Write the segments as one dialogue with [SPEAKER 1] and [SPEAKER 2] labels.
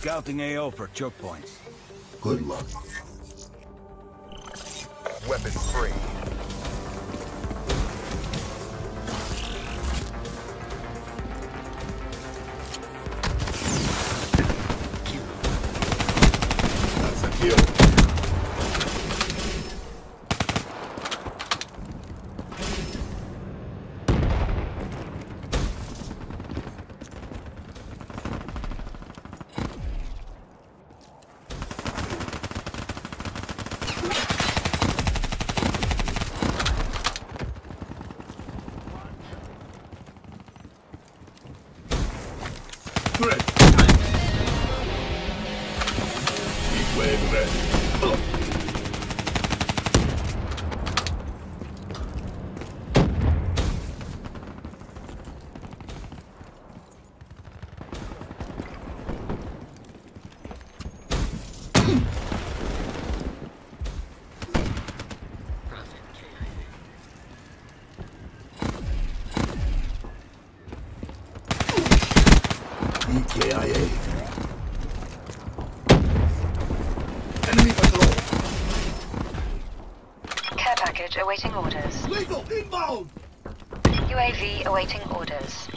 [SPEAKER 1] scouting AO for choke points.
[SPEAKER 2] Good luck.
[SPEAKER 3] Weapon free.
[SPEAKER 2] That's a kill. Threat.
[SPEAKER 4] Package awaiting orders.
[SPEAKER 2] Lethal inbound.
[SPEAKER 4] UAV awaiting orders.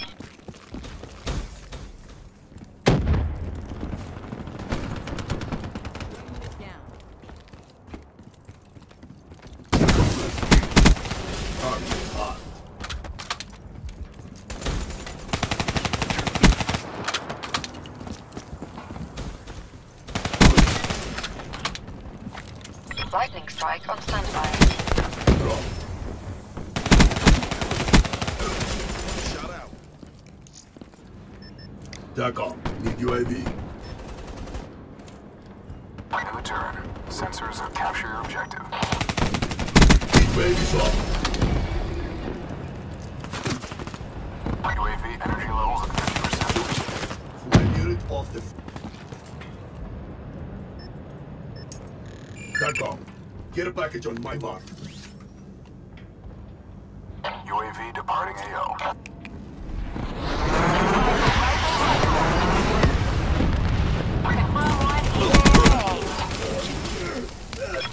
[SPEAKER 4] Lightning strike on standby.
[SPEAKER 2] Drop.
[SPEAKER 3] Shut out.
[SPEAKER 2] TACOM. Need UAV.
[SPEAKER 5] In return, sensors have captured your objective.
[SPEAKER 2] Heat wave is off.
[SPEAKER 5] UAV energy levels at 50%.
[SPEAKER 2] Flight unit off the... TACOM. Get a package on my mark.
[SPEAKER 5] UAV departing AO.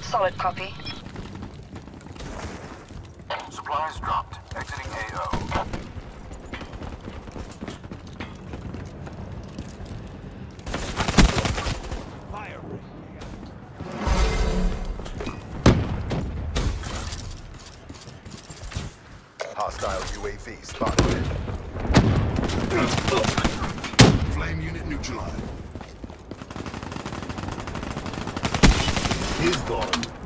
[SPEAKER 4] Solid copy.
[SPEAKER 3] Hostile UAV spotted.
[SPEAKER 2] Flame unit neutralized. He's gone.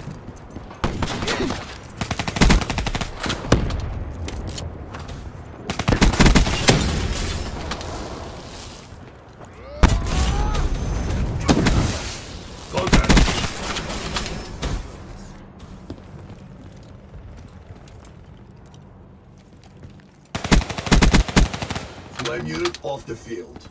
[SPEAKER 2] Flame unit off the field.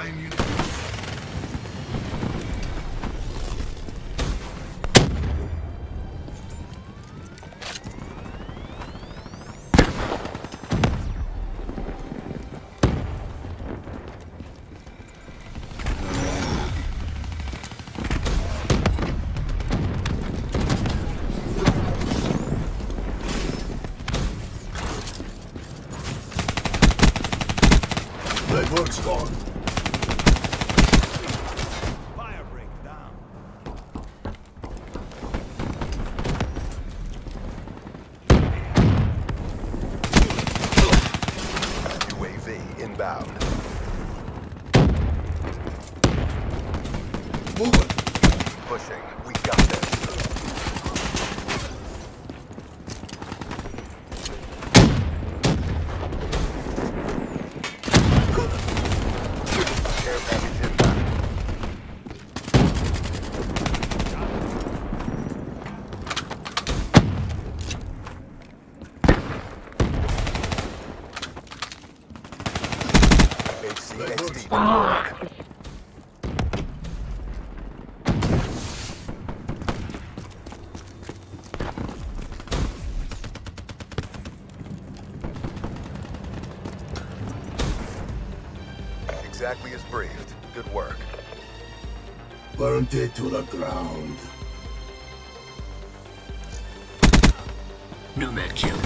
[SPEAKER 4] flame unit. Good work, Spawn. Exactly as briefed. Good work.
[SPEAKER 2] Burnt it to the ground.
[SPEAKER 5] No med kill.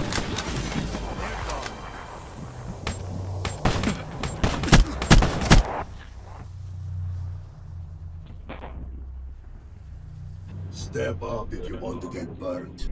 [SPEAKER 2] Step up if you want to get burnt.